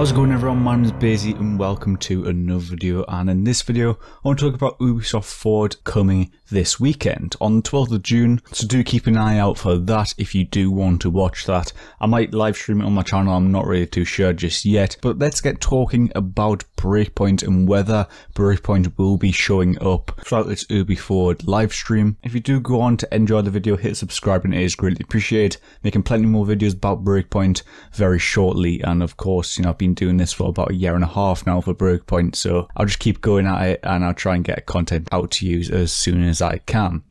How's it going everyone, my name is Bayzy and welcome to another video and in this video I want to talk about Ubisoft Forward coming this weekend on the 12th of June so do keep an eye out for that if you do want to watch that. I might live stream it on my channel, I'm not really too sure just yet but let's get talking about Breakpoint and whether Breakpoint will be showing up throughout this Ubi Forward live stream. If you do go on to enjoy the video hit subscribe and it is greatly appreciated. Making plenty more videos about Breakpoint very shortly and of course you know I've been been doing this for about a year and a half now for Breakpoint, so I'll just keep going at it and I'll try and get content out to you as soon as I can.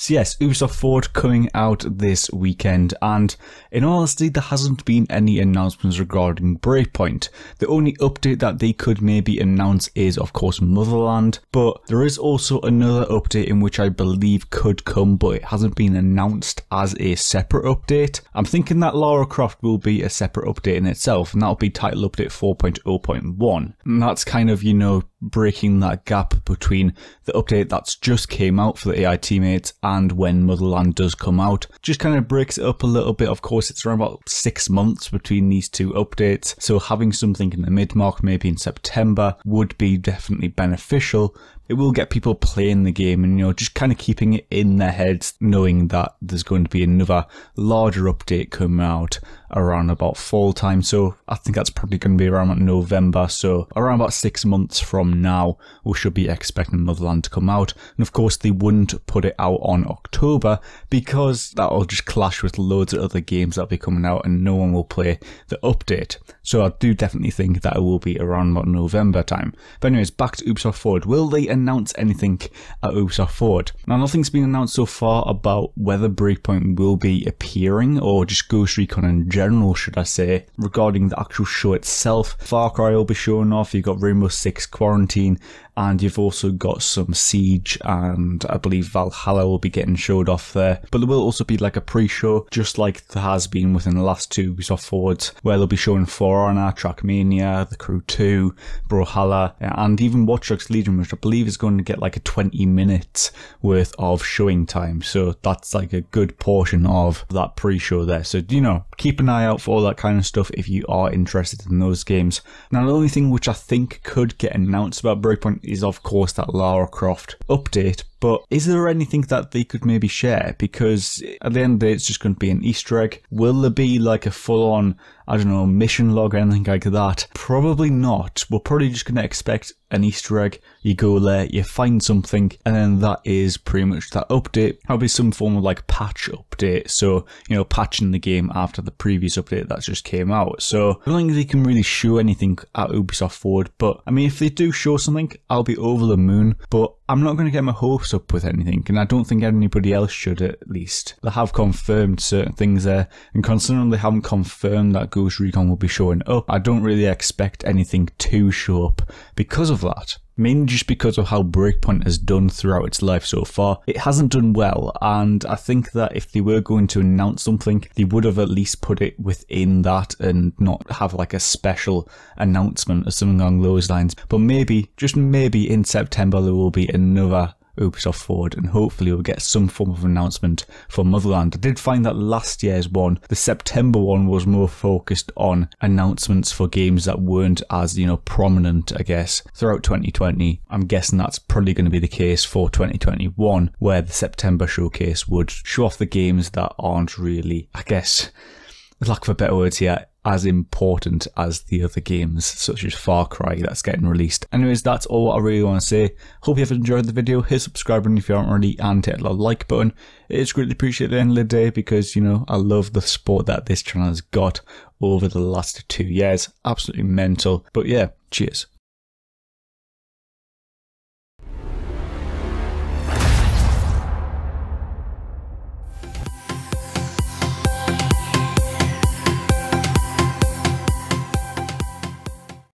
So yes, Ubisoft Forward coming out this weekend, and in all honesty, there hasn't been any announcements regarding Breakpoint. The only update that they could maybe announce is, of course, Motherland, but there is also another update in which I believe could come, but it hasn't been announced as a separate update. I'm thinking that Lara Croft will be a separate update in itself, and that'll be title update 4.0.1. And that's kind of, you know, breaking that gap between the update that's just came out for the AI teammates and when Motherland does come out. Just kind of breaks it up a little bit. Of course, it's around about six months between these two updates, so having something in the mid mark, maybe in September, would be definitely beneficial it will get people playing the game and you know just kind of keeping it in their heads knowing that there's going to be another larger update coming out around about fall time. So i think that's probably going to be around november. So around about six months from now we should be expecting motherland to come out. And of course they wouldn't put it out on october because that'll just clash with loads of other games that'll be coming out and no one will play the update. So i do definitely think that it will be around about november time. But anyways back to ubisoft forward. Will they announce anything at Ubisoft Forward. Now, nothing's been announced so far about whether Breakpoint will be appearing or just Ghost Recon in general, should I say, regarding the actual show itself. Far Cry will be showing off, you've got Rainbow Six Quarantine, and you've also got some Siege and I believe Valhalla will be getting showed off there. But there will also be like a pre-show, just like there has been within the last two Ubisoft Forwards, where they'll be showing For Honor, Trackmania, The Crew 2, Brawlhalla, and even Watch Dogs Legion, which I believe is going to get like a 20 minutes worth of showing time. So that's like a good portion of that pre-show there. So, you know, keep an eye out for all that kind of stuff if you are interested in those games. Now, the only thing which I think could get announced about Breakpoint is of course that Lara Croft update, but is there anything that they could maybe share? Because at the end of the day, it's just going to be an Easter egg. Will there be like a full on, I don't know, mission log or anything like that? Probably not. We're probably just going to expect an Easter egg. You go there, you find something, and then that is pretty much that update. There'll be some form of like patch update. So, you know, patching the game after the previous update that just came out. So, I don't think they can really show anything at Ubisoft Forward. But, I mean, if they do show something, I'll be over the moon. But I'm not going to get my hopes up with anything, and I don't think anybody else should at least. They have confirmed certain things there, and considering they haven't confirmed that Ghost Recon will be showing up, I don't really expect anything to show up because of that mainly just because of how Breakpoint has done throughout its life so far. It hasn't done well, and I think that if they were going to announce something, they would have at least put it within that and not have like a special announcement or something along those lines. But maybe, just maybe in September, there will be another Ubisoft Forward, and hopefully we'll get some form of announcement for Motherland. I did find that last year's one, the September one, was more focused on announcements for games that weren't as, you know, prominent, I guess, throughout 2020. I'm guessing that's probably going to be the case for 2021, where the September showcase would show off the games that aren't really, I guess, lack of a better words here, as important as the other games, such as Far Cry, that's getting released. Anyways, that's all I really want to say. Hope you have enjoyed the video. Hit subscribe button if you aren't already, and hit the like button. It's greatly appreciated at the end of the day because, you know, I love the support that this channel has got over the last two years. Absolutely mental. But yeah, cheers.